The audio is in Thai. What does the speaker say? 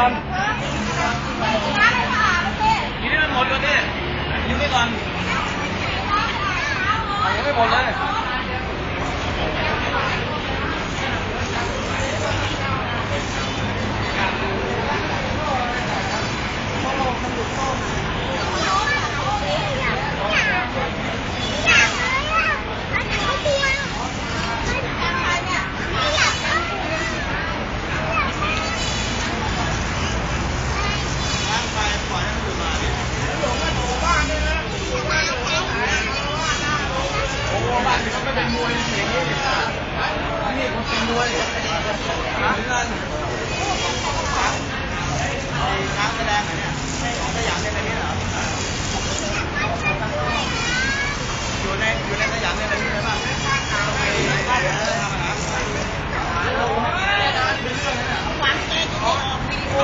อนกินให้มันหมดก่อนดิยืมไปก่อนยังไม่หมดเลย เป็นมวยเสียงนี่นี่ผมเป็นมวยหาเงินไอ้ช้างแสดงเนี่ยของสยามเนี่ยเป็นนี่เหรออยู่ในอยู่ในสยามเนี่ยเป็นนี่ใช่ป่ะไม่ได้ทำอะไรนะเป็นเรื่องนะหวานเจ๊ก็มีโอ้